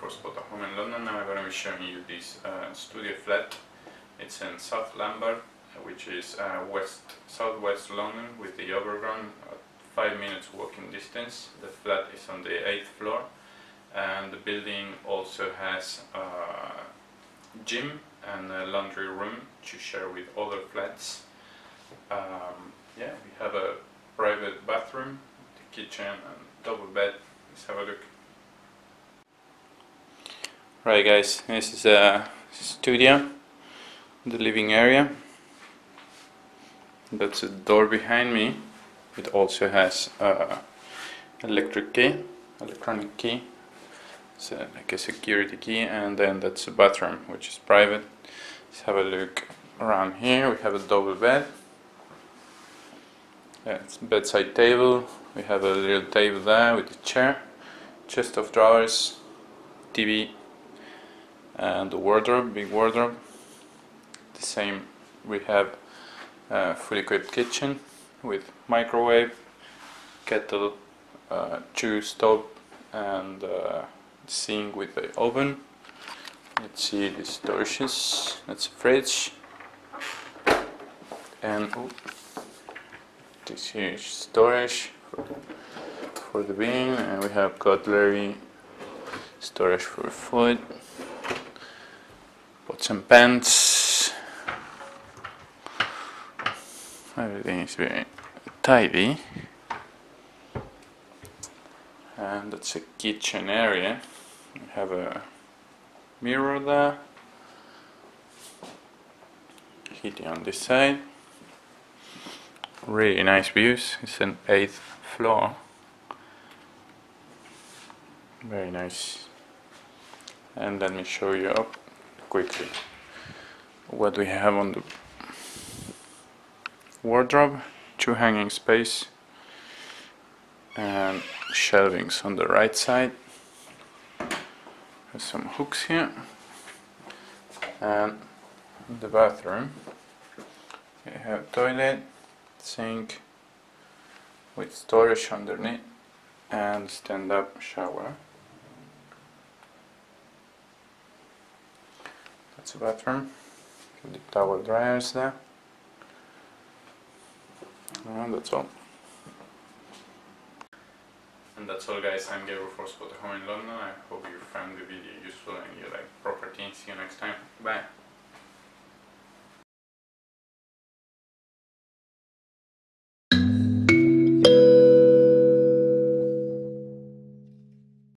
for Spotahome in London. I'm going to be showing you this uh, studio flat. It's in South Lambeth, uh, which is uh, west southwest London with the overground at 5 minutes walking distance. The flat is on the 8th floor and the building also has a gym and a laundry room to share with other flats. Um, yeah, we have a private bathroom, the kitchen and double bed. Let's have a look. Right guys, this is a studio, the living area. That's a door behind me. It also has a electric key, electronic key. It's a, like a security key and then that's a bathroom which is private. Let's have a look around here. We have a double bed. Yeah, it's bedside table. We have a little table there with a chair, chest of drawers, TV, and the wardrobe, big wardrobe. The same, we have a fully equipped kitchen with microwave, kettle, uh, two stove, and uh, sink with the oven. Let's see the storages. That's a fridge, and oh, this huge storage for, for the bin, and we have cutlery, storage for food and pans. Everything is very tidy. And that's a kitchen area. We have a mirror there. Heating on this side. Really nice views. It's an eighth floor. Very nice. And let me show you up quickly. What we have on the wardrobe two hanging space and shelvings on the right side. There's some hooks here and the bathroom. We have toilet sink with storage underneath and stand-up shower That's a bathroom. The towel dryers there. And that's all. And that's all guys, I'm Gabriel for Spot Home in London. I hope you found the video useful and you like property. See you next time. Bye.